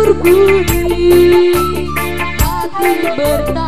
bergurih hati bertanya.